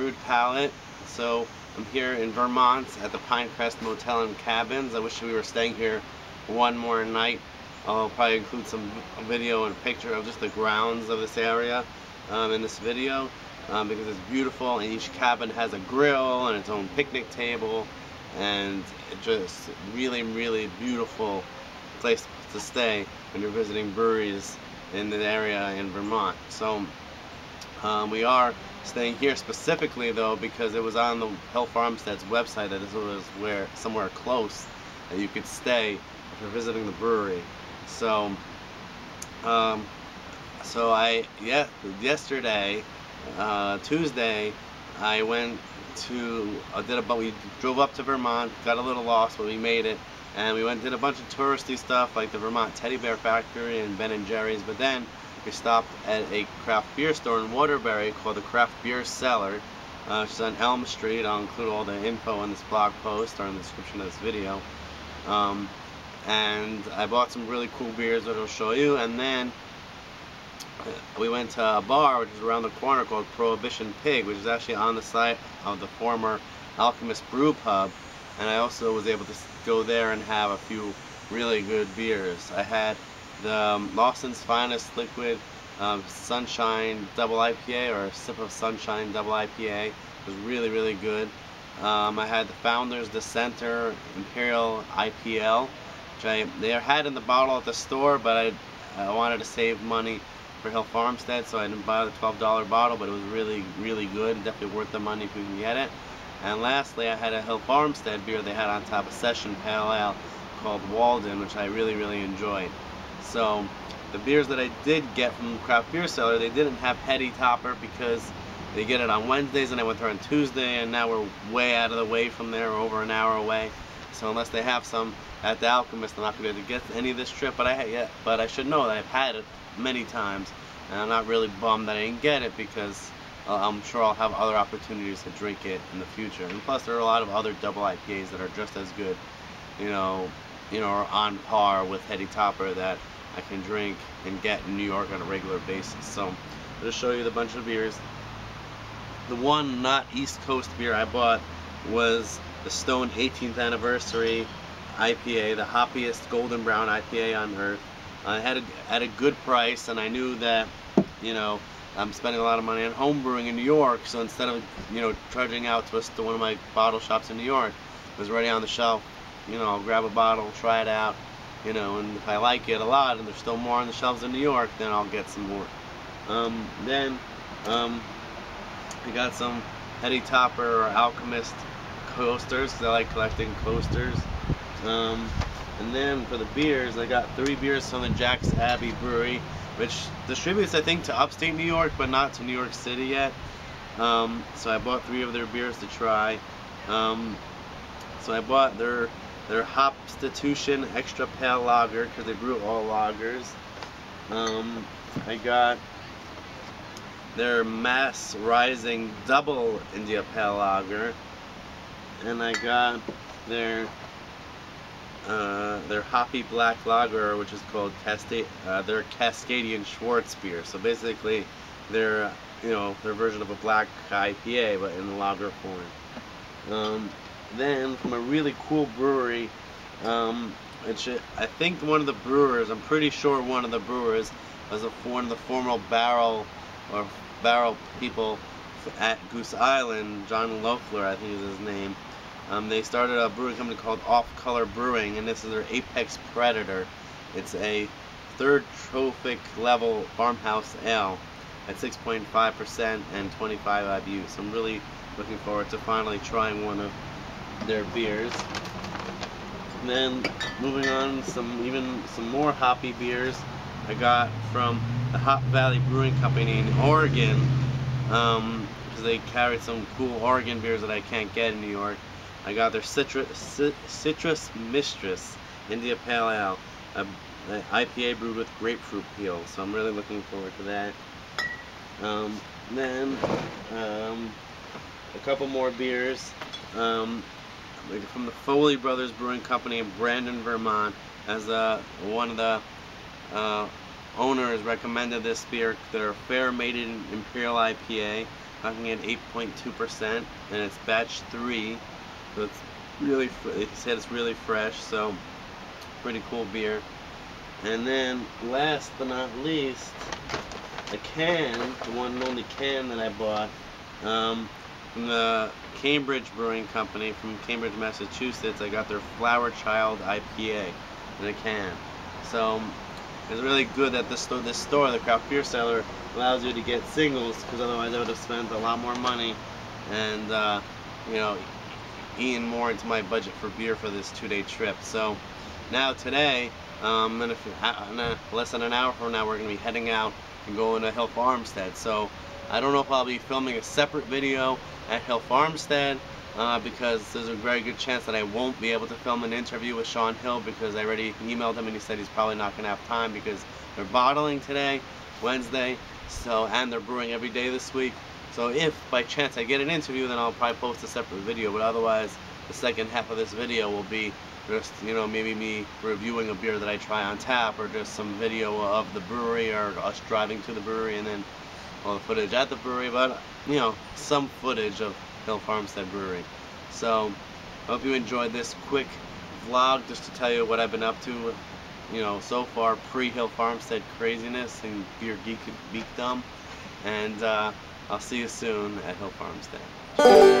Brewed Palate. So I'm here in Vermont at the Pinecrest Motel and Cabins. I wish we were staying here one more night. I'll probably include some video and picture of just the grounds of this area um, in this video um, because it's beautiful and each cabin has a grill and its own picnic table and just really really beautiful place to stay when you're visiting breweries in the area in Vermont. So um, we are staying here specifically though because it was on the Hill Farmstead's website that this was where somewhere close that you could stay if you're visiting the brewery. So, um, so I yeah yesterday, uh, Tuesday, I went to uh, did a but we drove up to Vermont, got a little lost, but we made it, and we went did a bunch of touristy stuff like the Vermont Teddy Bear Factory and Ben and Jerry's, but then we stopped at a craft beer store in Waterbury called the Craft Beer Cellar, uh, which is on Elm Street. I'll include all the info in this blog post or in the description of this video. Um, and I bought some really cool beers that I'll show you, and then we went to a bar which is around the corner called Prohibition Pig, which is actually on the site of the former Alchemist Brew Pub, and I also was able to go there and have a few really good beers. I had the um, Lawson's Finest Liquid um, Sunshine Double IPA or Sip of Sunshine Double IPA. Was really, really good. Um, I had the Founders Dissenter Imperial IPL, which I they had in the bottle at the store, but I, I wanted to save money for Hill Farmstead, so I didn't buy the $12 bottle, but it was really, really good. Definitely worth the money if you can get it. And lastly, I had a Hill Farmstead beer they had on top, a Session Pale Ale called Walden, which I really, really enjoyed. So the beers that I did get from Craft Beer Cellar, they didn't have Heady Topper because they get it on Wednesdays and I went there on Tuesday and now we're way out of the way from there, over an hour away. So unless they have some at the Alchemist, I'm not going to be able to get any of this trip. But I yeah, but I should know that I've had it many times, and I'm not really bummed that I didn't get it because uh, I'm sure I'll have other opportunities to drink it in the future. And plus, there are a lot of other double IPAs that are just as good, you know, you know, are on par with Heady Topper that I can drink and get in New York on a regular basis. So I'll just show you the bunch of beers. The one not East Coast beer I bought was the Stone 18th Anniversary IPA, the hoppiest golden brown IPA on earth. I had a, at a good price, and I knew that, you know, I'm spending a lot of money on home brewing in New York. So instead of, you know, trudging out to, to one of my bottle shops in New York, it was already on the shelf. You know, I'll grab a bottle, try it out, you know, and if I like it a lot and there's still more on the shelves in New York, then I'll get some more. Um, then um, I got some Heady Topper or Alchemist coasters because I like collecting coasters. Um, and then for the beers, I got three beers from the Jack's Abbey Brewery, which distributes, I think, to upstate New York, but not to New York City yet. Um, so I bought three of their beers to try. Um, so I bought their their Hopstitution Extra Pale Lager because they brew all lagers. Um, I got their Mass Rising Double India Pale Lager, and I got their uh, their Hoppy Black Lager, which is called Cascade, uh, their Cascadian Schwarz beer. So basically, they're you know their version of a black IPA, but in lager form. Um, then from a really cool brewery. Um, which I think one of the brewers, I'm pretty sure one of the brewers was a, one of the former barrel or barrel people at Goose Island. John Laffler, I think is his name. Um, they started a brewing company called Off Color Brewing, and this is their Apex Predator. It's a third trophic level farmhouse ale at 6.5% and 25 IBU. So I'm really looking forward to finally trying one of their beers. And then moving on, some even some more hoppy beers I got from the Hop Valley Brewing Company in Oregon um, they carried some cool Oregon beers that I can't get in New York. I got their Citrus, Citrus Mistress India Pale Ale, a, a IPA brewed with grapefruit peel. So I'm really looking forward to that. Um, then um, a couple more beers. Um, from the Foley Brothers Brewing Company in Brandon, Vermont, as uh, one of the uh, owners recommended this beer, their Fair Maiden Imperial IPA. knocking in 8.2%, and it's batch three, so it's really. He said it's really fresh, so pretty cool beer. And then, last but not least, a can, the one and only can that I bought, um, from the Cambridge Brewing Company from Cambridge, Massachusetts. I got their Flower Child IPA in a can. So it's really good that this store, this store, the craft beer cellar, allows you to get singles because otherwise I would have spent a lot more money and uh, you know eating more into my budget for beer for this two-day trip. So now today, um, in, a, in a, less than an hour from now, we're going to be heading out and going to Hill Farmstead. So I don't know if I'll be filming a separate video at Hill Farmstead uh, because there's a very good chance that I won't be able to film an interview with Shaun Hill because I already emailed him and he said he's probably not going to have time because they're bottling today, Wednesday, so and they're brewing every day this week. So if by chance I get an interview, then I'll probably post a separate video. But otherwise, the second half of this video will be just, you know, maybe me reviewing a beer that I try on tap or just some video of the brewery or us driving to the brewery and then all the footage at the brewery, but, you know, some footage of Hill Farmstead Brewery. So, hope you enjoyed this quick vlog just to tell you what I've been up to, you know, so far pre-Hill Farmstead craziness and beer geek geekdom. And uh, I'll see you soon at Hill Farmstead.